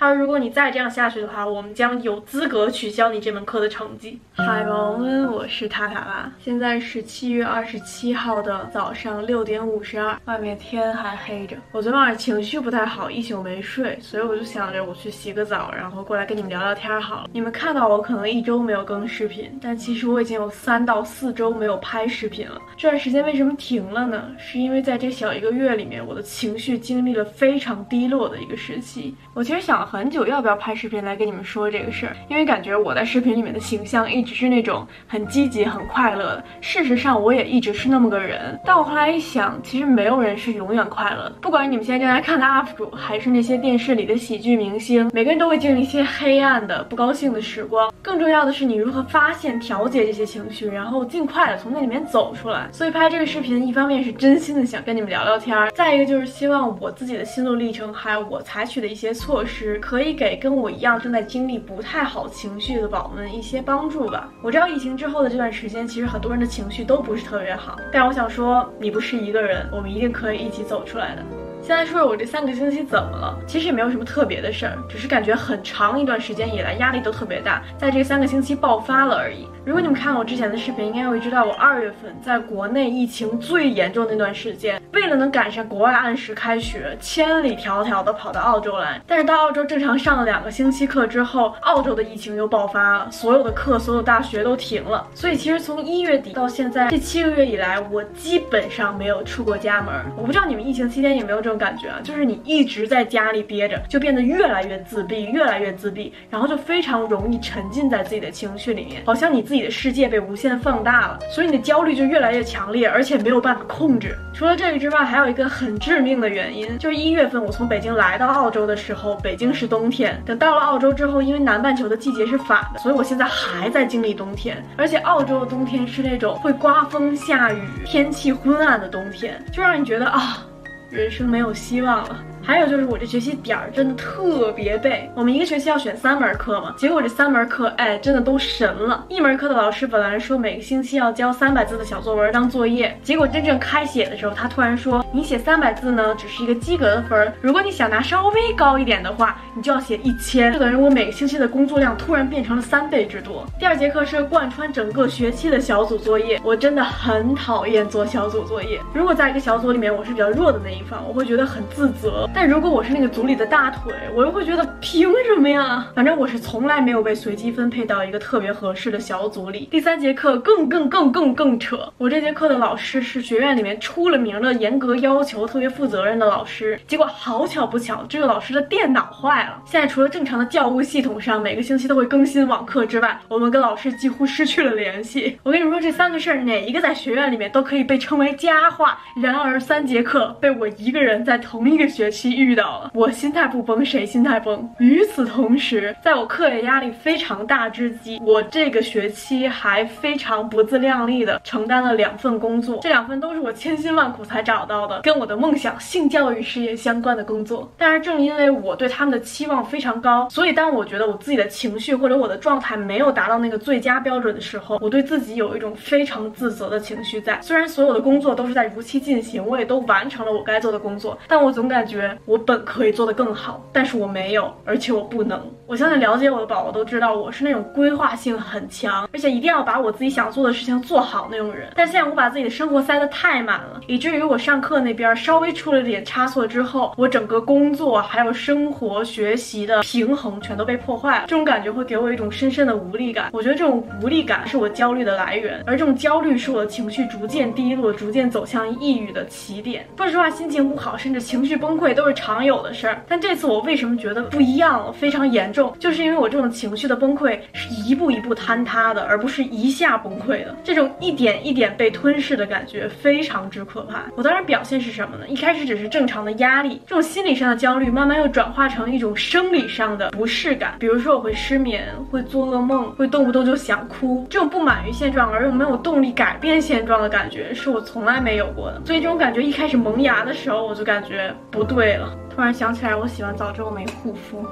他说，如果你再这样下去的话，我们将有资格取消你这门课的成绩。嗨，宝宝们，我是塔塔拉，现在是七月二十七号的早上六点五十二，外面天还黑着。我昨天晚上情绪不太好，一宿没睡，所以我就想着我去洗个澡，然后过来跟你们聊聊天好了。你们看到我可能一周没有更视频，但其实我已经有三到四周没有拍视频了。这段时间为什么停了呢？是因为在这小一个月里面，我的情绪经历了非常低落的一个时期。我其实想很久，要不要拍视频来跟你们说这个事儿，因为感觉我在视频里面的形象一直是那种很积极、很快乐的。事实上，我也一直是那么个人。但我后来一想，其实没有人是永远快乐的。不管你们现在正在看的 UP 主，还是那些电视里的喜剧明星，每个人都会经历一些黑暗的、不高兴的时光。更重要的是，你如何发现、调节这些情绪，然后尽快的从那里面走出来。所以拍这个视频，一方面是真心的想跟你们聊聊天儿，再一个就是希望我自己的心路历程，还有我采取的一些措施，可以给跟我一样正在经历不太好情绪的宝宝们一些帮助吧。我知道疫情之后的这段时间，其实很多人的情绪都不是特别好，但我想说，你不是一个人，我们一定可以一起走出来的。先来说说我这三个星期怎么了？其实也没有什么特别的事儿，只是感觉很长一段时间以来压力都特别大，在这三个星期爆发了而已。如果你们看我之前的视频，应该会知道我二月份在国内疫情最严重那段时间，为了能赶上国外按时开学，千里迢迢的跑到澳洲来。但是到澳洲正常上了两个星期课之后，澳洲的疫情又爆发了，所有的课、所有大学都停了。所以其实从一月底到现在这七个月以来，我基本上没有出过家门。我不知道你们疫情期间有没有这种感觉啊？就是你一直在家里憋着，就变得越来越自闭，越来越自闭，然后就非常容易沉浸在自己的情绪里面，好像你自己。的世界被无限放大了，所以你的焦虑就越来越强烈，而且没有办法控制。除了这个之外，还有一个很致命的原因，就是一月份我从北京来到澳洲的时候，北京是冬天。等到了澳洲之后，因为南半球的季节是反的，所以我现在还在经历冬天。而且澳洲的冬天是那种会刮风下雨、天气昏暗的冬天，就让你觉得啊，人生没有希望了。还有就是我这学期点儿真的特别背，我们一个学期要选三门课嘛，结果这三门课，哎，真的都神了。一门课的老师本来说每个星期要交三百字的小作文当作业，结果真正开写的时候，他突然说，你写三百字呢，只是一个及格的分儿，如果你想拿稍微高一点的话，你就要写一千，就等于我每个星期的工作量突然变成了三倍之多。第二节课是贯穿整个学期的小组作业，我真的很讨厌做小组作业。如果在一个小组里面我是比较弱的那一方，我会觉得很自责。但如果我是那个组里的大腿，我又会觉得凭什么呀？反正我是从来没有被随机分配到一个特别合适的小组里。第三节课更更更更更扯，我这节课的老师是学院里面出了名的严格要求、特别负责任的老师。结果好巧不巧，这个老师的电脑坏了。现在除了正常的教务系统上每个星期都会更新网课之外，我们跟老师几乎失去了联系。我跟你们说，这三个事儿哪一个在学院里面都可以被称为佳话。然而三节课被我一个人在同一个学期遇到了。我心态不崩，谁心态崩？与此同时，在我课业压力非常大之际，我这个学期还非常不自量力的承担了两份工作，这两份都是我千辛万苦才找到的，跟我的梦想性教育事业相关的工作。但是正因为我对他们的期望非常高，所以当我觉得我自己的情绪或者我的状态没有达到那个最佳标准的时候，我对自己有一种非常自责的情绪在。虽然所有的工作都是在如期进行，我也都完成了我该做的工作，但我总感觉我本。可以做得更好，但是我没有，而且我不能。我相信了解我的宝宝都知道，我是那种规划性很强，而且一定要把我自己想做的事情做好那种人。但现在我把自己的生活塞得太满了，以至于我上课那边稍微出了点差错之后，我整个工作还有生活学习的平衡全都被破坏了。这种感觉会给我一种深深的无力感。我觉得这种无力感是我焦虑的来源，而这种焦虑是我的情绪逐渐低落、逐渐走向抑郁的起点。说实话，心情不好甚至情绪崩溃都是常有的事儿。但这次我为什么觉得不一样了，非常严重？就是因为我这种情绪的崩溃是一步一步坍塌的，而不是一下崩溃的。这种一点一点被吞噬的感觉非常之可怕。我当时表现是什么呢？一开始只是正常的压力，这种心理上的焦虑慢慢又转化成一种生理上的不适感。比如说我会失眠，会做噩梦，会动不动就想哭。这种不满于现状而又没有动力改变现状的感觉，是我从来没有过的。所以这种感觉一开始萌芽的时候，我就感觉不对对了。突然想起来，我洗完澡之后没护肤。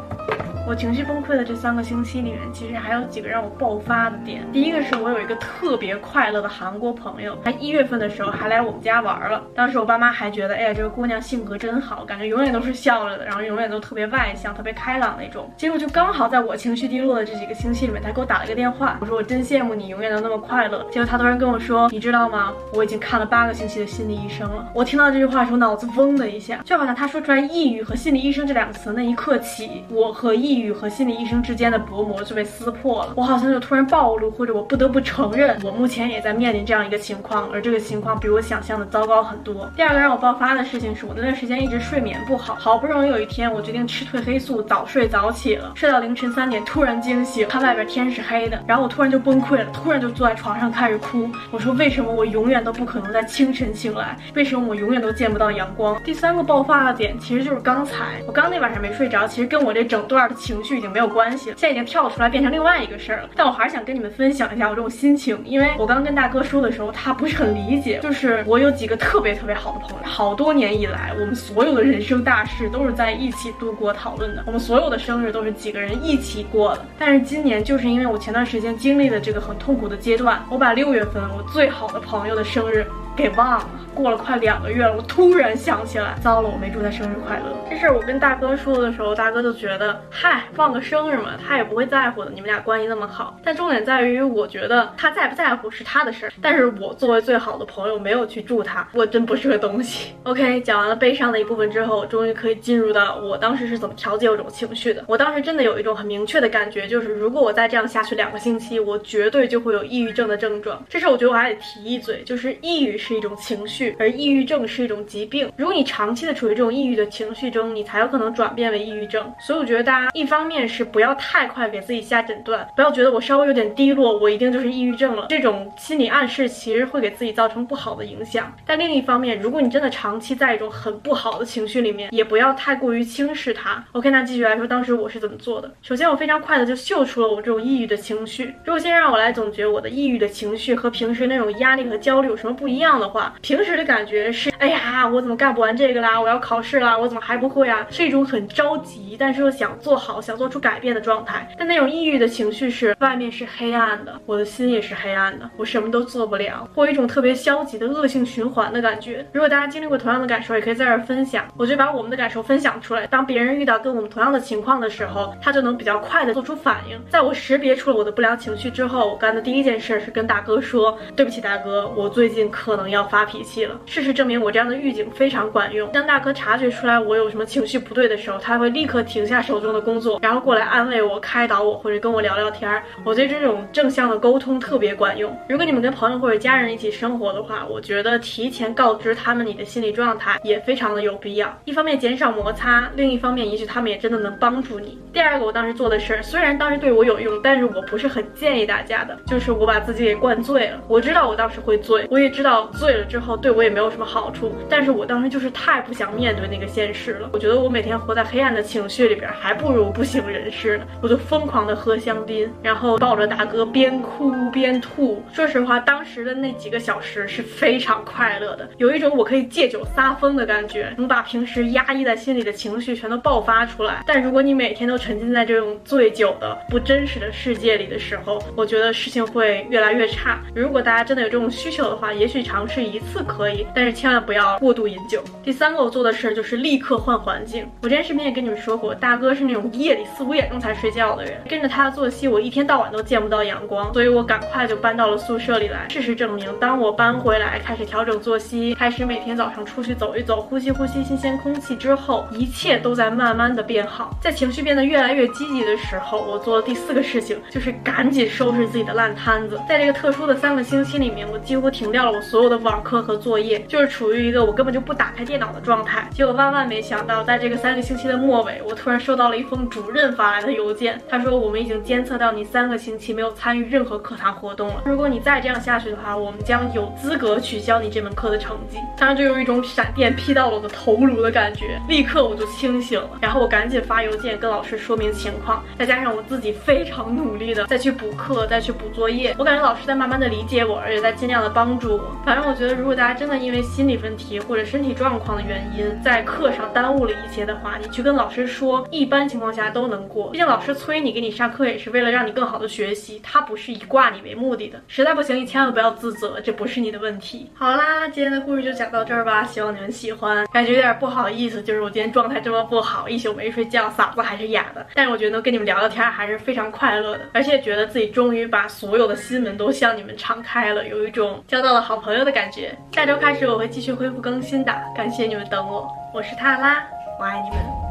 我情绪崩溃的这三个星期里面，其实还有几个让我爆发的点。第一个是我有一个特别快乐的韩国朋友，他一月份的时候还来我们家玩了。当时我爸妈还觉得，哎呀，这个姑娘性格真好，感觉永远都是笑着的，然后永远都特别外向、特别开朗那种。结果就刚好在我情绪低落的这几个星期里面，他给我打了一个电话，我说我真羡慕你，永远都那么快乐。结果他突然跟我说，你知道吗？我已经看了八个星期的心理医生了。我听到这句话的时候，脑子嗡的一下，就好像他说出来“抑郁”和“心理医生”这两个词那一刻起，我和抑抑郁和心理医生。之间的薄膜就被撕破了，我好像就突然暴露，或者我不得不承认，我目前也在面临这样一个情况，而这个情况比我想象的糟糕很多。第二个让我爆发的事情是我那段时间一直睡眠不好，好不容易有一天我决定吃褪黑素，早睡早起了，睡到凌晨三点，突然惊醒，看外边天是黑的，然后我突然就崩溃了，突然就坐在床上开始哭，我说为什么我永远都不可能在清晨醒来？为什么我永远都见不到阳光？第三个爆发的点其实就是刚才，我刚那晚上没睡着，其实跟我这整段的情绪已经没有关。系了现在已经跳出来变成另外一个事儿了，但我还是想跟你们分享一下我这种心情，因为我刚跟大哥说的时候，他不是很理解。就是我有几个特别特别好的朋友，好多年以来，我们所有的人生大事都是在一起度过讨论的，我们所有的生日都是几个人一起过的。但是今年就是因为我前段时间经历了这个很痛苦的阶段，我把六月份我最好的朋友的生日。给忘了，过了快两个月了，我突然想起来，糟了，我没祝他生日快乐。这事儿我跟大哥说的时候，大哥就觉得，嗨，忘个生日嘛，他也不会在乎的，你们俩关系那么好。但重点在于，我觉得他在不在乎是他的事儿，但是我作为最好的朋友，没有去祝他，我真不是个东西。OK，讲完了悲伤的一部分之后，终于可以进入到我当时是怎么调节我这种情绪的。我当时真的有一种很明确的感觉，就是如果我再这样下去两个星期，我绝对就会有抑郁症的症状。这事我觉得我还得提一嘴，就是抑郁。是一种情绪，而抑郁症是一种疾病。如果你长期的处于这种抑郁的情绪中，你才有可能转变为抑郁症。所以我觉得大家一方面是不要太快给自己下诊断，不要觉得我稍微有点低落，我一定就是抑郁症了。这种心理暗示其实会给自己造成不好的影响。但另一方面，如果你真的长期在一种很不好的情绪里面，也不要太过于轻视它。OK，那继续来说，当时我是怎么做的？首先，我非常快的就嗅出了我这种抑郁的情绪。如果先让我来总结我的抑郁的情绪和平时那种压力和焦虑有什么不一样？的话，平时的感觉是，哎呀，我怎么干不完这个啦？我要考试啦，我怎么还不会啊？是一种很着急，但是又想做好、想做出改变的状态。但那种抑郁的情绪是，外面是黑暗的，我的心也是黑暗的，我什么都做不了，或一种特别消极的恶性循环的感觉。如果大家经历过同样的感受，也可以在这儿分享。我就把我们的感受分享出来，当别人遇到跟我们同样的情况的时候，他就能比较快的做出反应。在我识别出了我的不良情绪之后，我干的第一件事是跟大哥说，对不起，大哥，我最近可能。要发脾气了。事实证明，我这样的预警非常管用。当大哥察觉出来我有什么情绪不对的时候，他会立刻停下手中的工作，然后过来安慰我、开导我，或者跟我聊聊天儿。我觉得这种正向的沟通特别管用。如果你们跟朋友或者家人一起生活的话，我觉得提前告知他们你的心理状态也非常的有必要。一方面减少摩擦，另一方面也许他们也真的能帮助你。第二个，我当时做的事儿，虽然当时对我有用，但是我不是很建议大家的，就是我把自己给灌醉了。我知道我当时会醉，我也知道。醉了之后对我也没有什么好处，但是我当时就是太不想面对那个现实了。我觉得我每天活在黑暗的情绪里边，还不如不省人事呢。我就疯狂的喝香槟，然后抱着大哥边哭边吐。说实话，当时的那几个小时是非常快乐的，有一种我可以借酒撒疯的感觉，能把平时压抑在心里的情绪全都爆发出来。但如果你每天都沉浸在这种醉酒的不真实的世界里的时候，我觉得事情会越来越差。如果大家真的有这种需求的话，也许尝。是一次可以，但是千万不要过度饮酒。第三个我做的事儿就是立刻换环境。我之前视频也跟你们说过，大哥是那种夜里四五点钟才睡觉的人，跟着他的作息，我一天到晚都见不到阳光，所以我赶快就搬到了宿舍里来。事实证明，当我搬回来，开始调整作息，开始每天早上出去走一走，呼吸呼吸新鲜空气之后，一切都在慢慢的变好。在情绪变得越来越积极的时候，我做了第四个事情，就是赶紧收拾自己的烂摊子。在这个特殊的三个星期里面，我几乎停掉了我所有的。网课和作业就是处于一个我根本就不打开电脑的状态，结果万万没想到，在这个三个星期的末尾，我突然收到了一封主任发来的邮件。他说我们已经监测到你三个星期没有参与任何课堂活动了。如果你再这样下去的话，我们将有资格取消你这门课的成绩。当时就有一种闪电劈到了我的头颅的感觉，立刻我就清醒了。然后我赶紧发邮件跟老师说明情况，再加上我自己非常努力的再去补课，再去补作业。我感觉老师在慢慢的理解我，而且在尽量的帮助我。反反正我觉得，如果大家真的因为心理问题或者身体状况的原因，在课上耽误了一些的话，你去跟老师说，一般情况下都能过。毕竟老师催你给你上课，也是为了让你更好的学习，他不是以挂你为目的的。实在不行，你千万不要自责，这不是你的问题。好啦，今天的故事就讲到这儿吧，希望你们喜欢。感觉有点不好意思，就是我今天状态这么不好，一宿没睡觉，嗓子还是哑的。但是我觉得能跟你们聊聊天还是非常快乐的，而且觉得自己终于把所有的心门都向你们敞开了，有一种交到了好朋友的感觉。下周开始我会继续恢复更新的，感谢你们等我，我是塔拉，我爱你们。